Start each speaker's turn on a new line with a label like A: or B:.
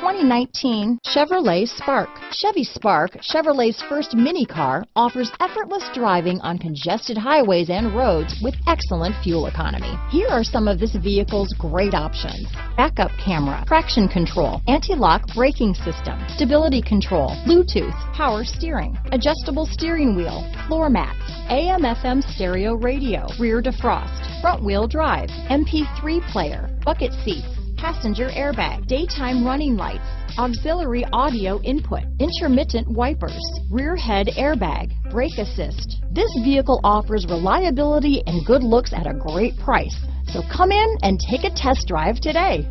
A: 2019 Chevrolet Spark. Chevy Spark, Chevrolet's first mini car, offers effortless driving on congested highways and roads with excellent fuel economy. Here are some of this vehicle's great options. Backup camera, traction control, anti-lock braking system, stability control, Bluetooth, power steering, adjustable steering wheel, floor mats, AM FM stereo radio, rear defrost, front wheel drive, MP3 player, bucket seats, passenger airbag, daytime running lights, auxiliary audio input, intermittent wipers, rear head airbag, brake assist. This vehicle offers reliability and good looks at a great price. So come in and take a test drive today.